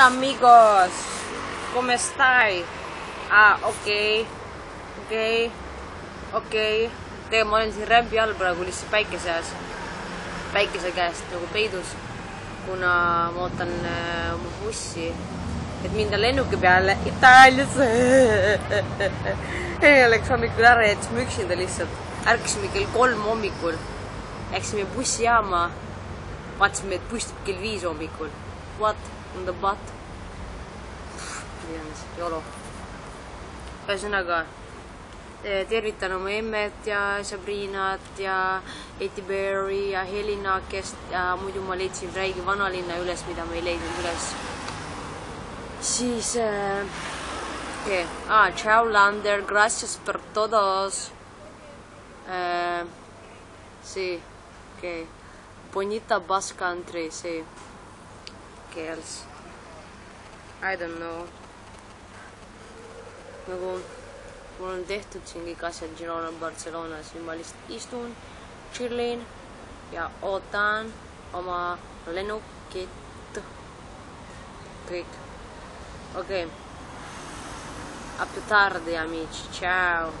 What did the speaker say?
Hola amigos, ¿cómo estáis? Ah, okay., okei okay.. tegelikult ma olen siin rämbi all praegu lihtsalt päikese käes, päikese käest nagu peidus, kuna ma ootan äh, oma bussi, et minna lennuki peale Itaaliasse Läks hommikul ära, jätsime üksinda lihtsalt, ärkasime kell kolm hommikul, läksime bussijaama, vaatasime, et buss tuleb kell viis hommikul. What on the butt? iganes, jolo. ühesõnaga, tervitan oma emmet ja Sabrinat ja Eti Berry ja Helinakest ja muidu ma leidsin Räigi vanalinna üles, mida ma ei leidnud üles. siis äh, okay. ah, Ciao Lander, gracias per todos eh, sí, okay. Bonita Basque Country, sí. ¿Qué else? I don't know. nagu mul on tehtud siin kõik asjad Girona, Barcelonas, nüüd ma lihtsalt istun, chillin ja ootan oma lennukit. kõik. okei okay. A più tardi amici, ciao!